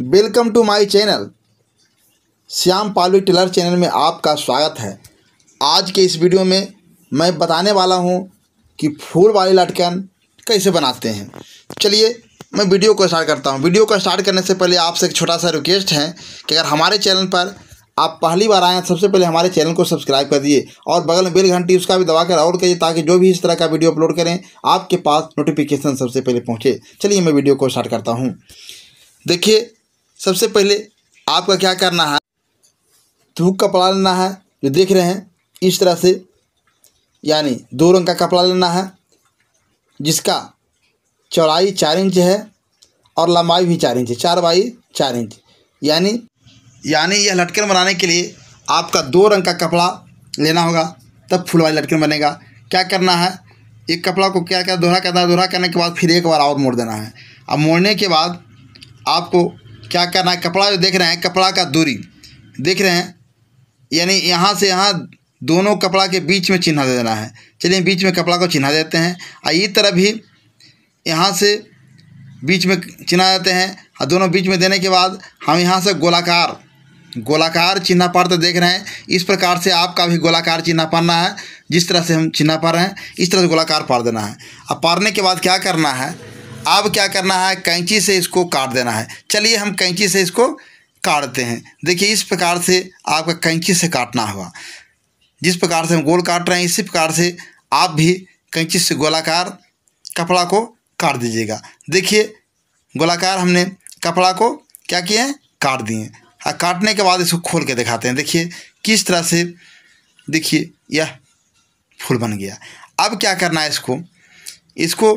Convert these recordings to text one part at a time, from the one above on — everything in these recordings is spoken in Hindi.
Welcome to my channel. Shyam Palvi tailor channel में आपका स्वागत है। आज के इस वीडियो में मैं बताने वाला हूँ कि फूल वाली लटकन कैसे बनाते हैं। चलिए, मैं वीडियो को स्टार्ट करता हूँ। वीडियो को स्टार्ट करने से पहले आपसे एक छोटा सा रिक्वेस्ट है कि अगर हमारे चैनल पर आप पहली बार आए हैं, सबसे पहले हमारे चैनल को सब्सक्राइब कर दिए और बगल में बेल घंटी उसका भी दबा कर और करिए ताकि जो भी इस तरह का वीडियो अपलोड करें, आपके पास नोटिफिकेशन सबसे पहले पहुँचे। चलिए, मैं वीडियो को स्टार्ट करता हूँ। देखिए सबसे पहले आपका क्या करना है? थूक कपड़ा लेना है। जो देख रहे हैं, इस तरह से, यानी दो रंग का कपड़ा लेना है, जिसका चौड़ाई चार इंच है और लंबाई भी चार इंच है, चार बाई चार इंच। यानी यानी यह लटकन बनाने के लिए आपका दो रंग का कपड़ा लेना होगा, तब फूल वाली लटकन बनेगा। क्या करना है? एक कपड़ा को क्या क्या, दोहरा करना है, दोहरा करने के बाद फिर एक बार और मोड़ देना है। अब मोड़ने के बाद आपको क्या करना है? कपड़ा जो देख रहे हैं, कपड़ा का दूरी। देख रहे हैं, यानी यहाँ से यहाँ दोनों कपड़ा के बीच में चिन्ह दे देना है। चलिए, बीच में कपड़ा को चिन्ह देते हैं। और ये तरह भी यहाँ से बीच में चिन्ह देते हैं। और दोनों बीच में देने के बाद हम यहाँ से गोलाकार गोलाकार चिन्ह पारते देख रहे हैं। इस प्रकार से आपका भी गोलाकार चिन्ह पारना है। जिस तरह से हम चिन्ह पा रहे हैं, इस तरह से गोलाकार पार देना है। अब पारने के बाद क्या करना है? अब क्या करना है? कैंची से इसको काट देना है। चलिए हम कैंची से इसको काटते हैं। देखिए, इस प्रकार से आपका कैंची से काटना हुआ जिस प्रकार से हम गोल काट रहे हैं, इसी प्रकार से आप भी कैंची से गोलाकार कपड़ा को काट दीजिएगा। देखिए, गोलाकार हमने कपड़ा को क्या किए हैं? काट दिए और काटने के बाद इसको खोल के दिखाते हैं। देखिए, किस तरह से देखिए, यह फूल बन गया। अब क्या करना है इसको? इसको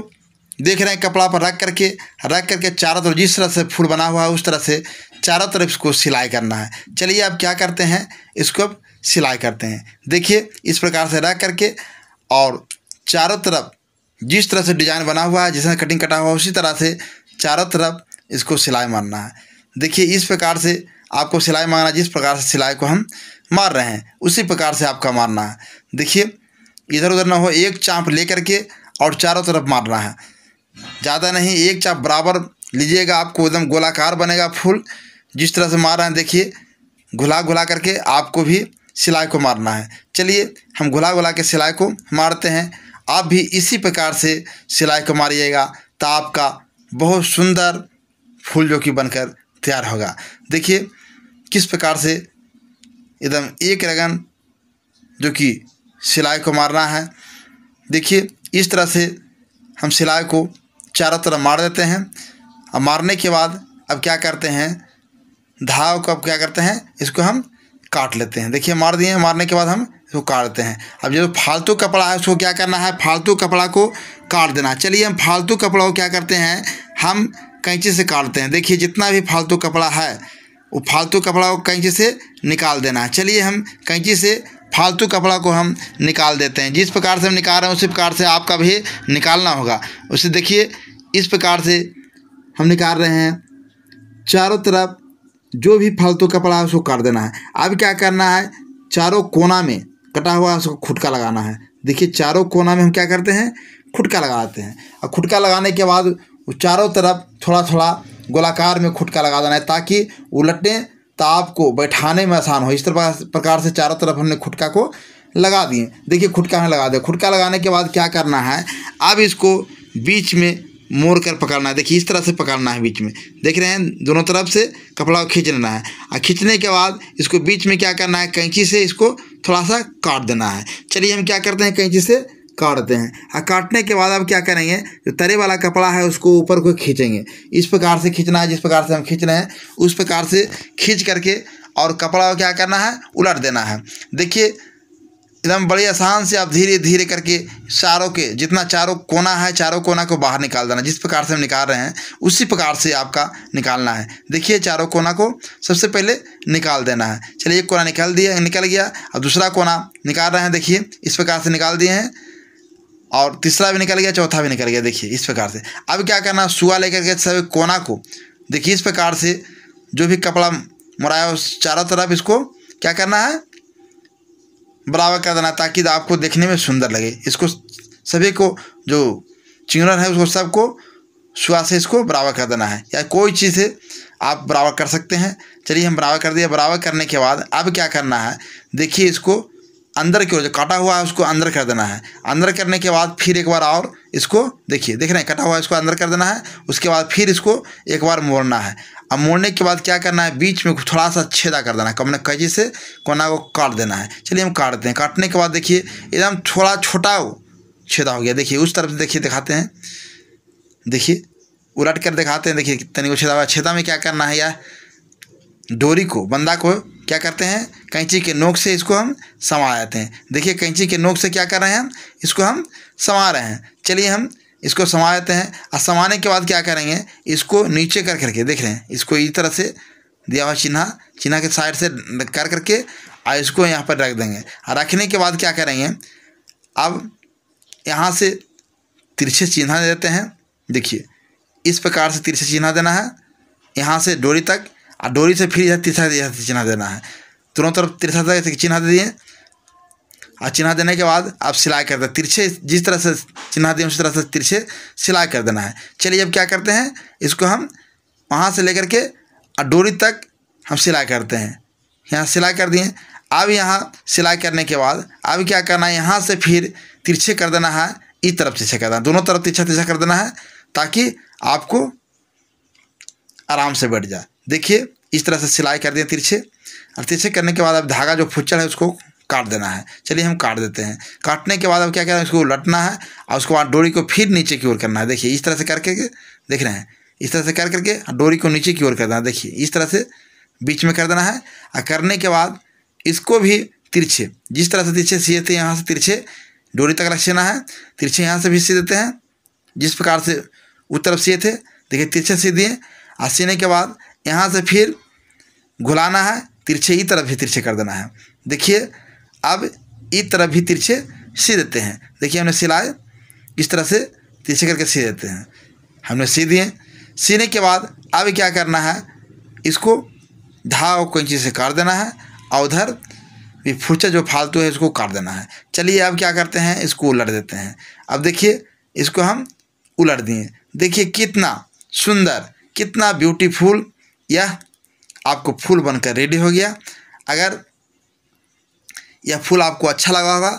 देख रहे हैं कपड़ा पर रख करके रख करके चारों तरफ़, जिस तरह से फूल बना हुआ है, उस तरह से चारों तरफ़ इसको सिलाई करना है। चलिए अब क्या करते हैं? इसको अब सिलाई करते हैं। देखिए, इस प्रकार से रख करके और चारों तरफ़ जिस तरह से डिज़ाइन बना हुआ है, जिसमें कटिंग कटा हुआ है, उसी तरह से चारों तरफ़ इसको सिलाई मारना है। देखिए, इस प्रकार से आपको सिलाई मारना, जिस प्रकार से सिलाई को हम मार रहे हैं, उसी प्रकार से आपका मारना है। देखिए इधर उधर ना हो, एक चाँप ले करके और चारों तरफ़ मारना है। ज़्यादा नहीं, एक चाप बराबर लीजिएगा आपको, एकदम गोलाकार बनेगा फूल। जिस तरह से मार रहे हैं, देखिए, घुला घुला करके आपको भी सिलाई को मारना है। चलिए, हम घुला घुला के सिलाई को मारते हैं। आप भी इसी प्रकार से सिलाई को मारिएगा तो आपका बहुत सुंदर फूल जो कि बनकर तैयार होगा। देखिए, किस प्रकार से एकदम एक रगन जो कि सिलाई को मारना है। देखिए, इस तरह से हम सिलाई को चारों तरफ़ मार देते हैं। और मारने के बाद अब क्या करते हैं? धाव को अब क्या करते हैं? इसको हम काट लेते हैं। देखिए, मार दिए, मारने के बाद हम इसको काट देते हैं। अब जो फालतू कपड़ा है, उसको क्या करना है? फालतू कपड़ा को काट देना। चलिए, हम फालतू कपड़ा को क्या करते हैं? हम कैंची से काटते हैं। देखिए, जितना भी फालतू कपड़ा है, वो फालतू कपड़ा को कैंची से निकाल देना है। चलिए, हम कैंची से फालतू कपड़ा को हम निकाल देते हैं। जिस प्रकार से हम निकाल रहे हैं, उसी प्रकार से आपका भी निकालना होगा। उसे देखिए, इस प्रकार से हम निकाल रहे हैं। चारों तरफ़ जो भी फालतू कपड़ा है, उसको काट देना है। अब क्या करना है? चारों कोना में कटा हुआ उसको खुटका लगाना है। देखिए, चारों कोना में हम क्या करते हैं? खुटका लगाते हैं। और खुटका लगाने के बाद चारों तरफ़ थोड़ा थोड़ा गोलाकार में खुटका लगा देना है, ताकि उलटें तो को बैठाने में आसान हो। इस तरह प्रकार से चारों तरफ़ हमने खुटका को लगा दिए। देखिए, खुटका हमें लगा दिया। खुटका लगाने के बाद क्या करना है? अब इसको बीच में मोड़ कर पकड़ना है। देखिए, इस तरह से पकड़ना है बीच में। देख रहे हैं, दोनों तरफ़ से कपड़ा को खींच लेना है। और खींचने के बाद इसको बीच में क्या करना है? कैंची से इसको थोड़ा सा काट देना है। चलिए, हम क्या करते हैं? कैंची से काटते हैं। और काटने के बाद अब क्या करेंगे? जो तरे वाला कपड़ा है, उसको ऊपर को खींचेंगे। इस प्रकार से खींचना है, जिस प्रकार से हम खींच रहे हैं, उस प्रकार से खींच करके और कपड़ा को क्या करना है? उलट देना है। देखिए, एकदम बड़ी आसान से आप धीरे धीरे करके चारों के, जितना चारों कोना है, चारों कोना को बाहर निकाल देना। जिस प्रकार से हम निकाल रहे हैं, उसी प्रकार से आपका निकालना है। देखिए, चारों कोना को सबसे पहले निकाल देना है। चलिए, एक कोना निकाल दिया, निकल गया। अब दूसरा कोना निकाल रहे हैं, देखिए, इस प्रकार से निकाल दिए हैं। और तीसरा भी निकल गया, चौथा भी निकल गया, देखिए, इस प्रकार से। अब क्या करना, सुआ लेकर के सभी कोना को, देखिए, इस प्रकार से जो भी कपड़ा मुराया उस चारों तरफ़ इसको क्या करना है? बराबर कर देना, ताकि आपको देखने में सुंदर लगे। इसको सभी को, जो चिंगड़न है, उसको सबको सुआ से इसको बराबर कर देना है। या कोई चीज़ से आप बराबर कर सकते हैं। चलिए, हम बराबर कर दिए। बराबर करने के बाद अब क्या करना है? देखिए, इसको अंदर की ओर जो काटा हुआ है, उसको अंदर कर देना है। अंदर करने के बाद फिर एक बार और इसको देखिए, देख रहे हैं, कटा हुआ है, इसको अंदर कर देना है, उसके बाद फिर इसको एक बार मोड़ना है। अब मोड़ने के बाद क्या करना है, बीच में थोड़ा सा छेदा कर देना है कमने कैची से कोना को काट देना है। चलिए हम काटते हैं। काटने के बाद देखिए, एकदम थोड़ा छोटा छेदा हो गया। देखिए, उस तरफ़ से देखिए, दिखाते हैं। देखिए, उलट कर दिखाते हैं। देखिए, कितनी को छेदा हुआ छेदा में क्या करना है या डोरी को, बंदा को क्या करते हैं? कैंची के नोक से इसको हम समा जाते हैं। देखिए, कैंची के नोक से क्या कर रहे हैं हम? इसको हम समा रहे हैं। चलिए हम इसको समा देते हैं। और समाने के बाद क्या करेंगे? इसको नीचे कर करके देख रहे हैं। इसको इस तरह से दिया हुआ चिन्हा चिन्हा के साइड से कर करके और इसको यहाँ पर रख देंगे। और रखने के बाद क्या करेंगे? अब यहाँ से तिरछे चिन्हा देते हैं। देखिए, इस प्रकार से तिरछे चिन्हा देना है। यहाँ से डोरी तक और डोरी से फिर यह तिरछा चिन्हा देना है। दोनों तरफ़ तिरछा चिन्हा दे दिए। और चिन्हा देने के बाद आप सिलाई कर दें। तिरछे, जिस तरह से चिन्हा दिए, उसी तरह से तिरछे सिलाई कर देना है। चलिए अब क्या करते हैं, इसको हम वहाँ से लेकर के डोरी तक हम सिलाई करते हैं। यहाँ सिलाई कर दिए। अब यहाँ सिलाई करने के बाद, अब क्या करना है, यहाँ से फिर तिरछे कर देना है इस तरफ़ तिरछे कर देना दोनों तरफ़ तिरछा तिरछा कर देना है, ताकि आपको आराम से बैठ जाए। देखिए, इस तरह से सिलाई कर दिए तिरछे। और तिरछे करने के बाद अब धागा जो फुच्चड़ है, उसको काट देना है। चलिए, हम काट देते हैं। काटने के बाद अब क्या करना है उसको लटना है और उसके बाद डोरी को फिर नीचे की ओर करना है। देखिए, इस तरह से करके देख रहे हैं। इस तरह से कर करके डोरी को नीचे की ओर कर देना देखिए, इस तरह से बीच में कर देना है और करने के बाद इसको भी तिरछे, जिस तरह से तिरछे सिए थे, यहाँ से तिरछे डोरी तक रख लेना है। तिरछे यहाँ से भी सी देते हैं। जिस प्रकार से उस तरफ़ सिए थे, देखिए, तिरछे सी दिए। और सीने के बाद यहाँ से फिर घुलाना है, तिरछे ही तरफ़ भी तिरछे कर देना है। देखिए, अब इस तरफ़ भी तिरछे सी देते हैं। देखिए, हमने सिलाए इस तरह से तिरछे करके सी देते हैं। हमने सी दिए। सीने के बाद अब क्या करना है, इसको धाव कैंची से काट देना है और उधर भी फुर्चा जो फालतू है, इसको काट देना है। चलिए, अब क्या करते हैं, इसको उलट देते हैं। अब देखिए, इसको हम उलट दिए। देखिए, कितना सुंदर, कितना ब्यूटीफुल यह आपको फूल बनकर रेडी हो गया। अगर यह फूल आपको अच्छा लगा होगा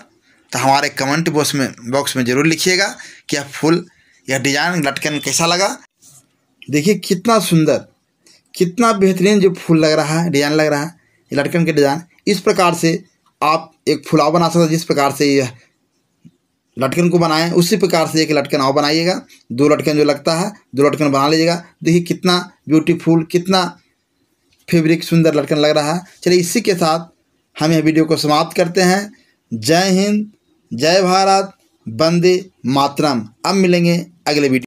तो हमारे कमेंट बॉक्स में बॉक्स में ज़रूर लिखिएगा कि यह फूल, यह डिज़ाइन लटकन कैसा लगा। देखिए, कितना सुंदर, कितना बेहतरीन जो फूल लग रहा है, डिज़ाइन लग रहा है लटकन के डिज़ाइन। इस प्रकार से आप एक फुलाव बना सकते जिस प्रकार से यह लटकन को बनाएँ। उसी प्रकार से एक लटकन और बनाइएगा। दो लटकन जो लगता है, दो लटकन बना लीजिएगा। देखिए कितना ब्यूटीफुल कितना फेब्रिक सुंदर लटकन लग रहा है। चलिए इसी के साथ हम यह वीडियो को समाप्त करते हैं। जय हिंद, जय भारत बंदे मातरम। अब मिलेंगे अगले वीडियो